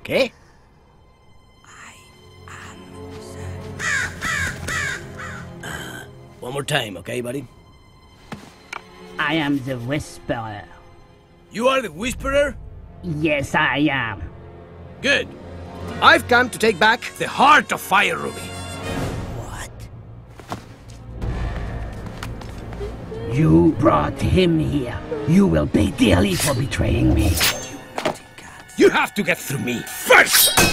okay? Uh, one more time, okay, buddy? I am the Whisperer. You are the Whisperer? Yes, I am. Good. I've come to take back the heart of Fire Ruby. What? You brought him here. You will pay dearly for betraying me. You have to get through me first!